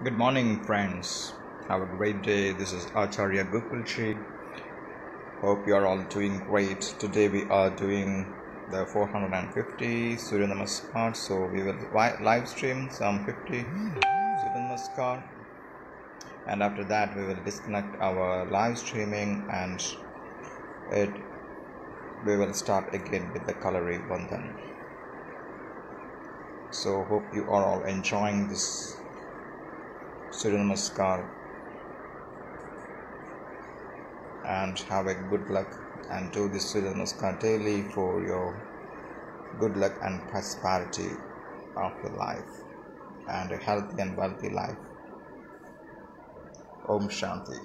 Good morning, friends. Have a great day. This is Acharya Gokul G. Hope you are all doing great. Today we are doing the 450 Surya Namaskar. So we will live stream some 50 Surya Namaskar, and after that we will disconnect our live streaming and it we will start again with the Kalari Vandanam. So hope you are all enjoying this Surya Namaskar and have a good luck and do this Surya Namaskar daily for your good luck and prosperity of your life and a healthy and wealthy life. Om Shanti.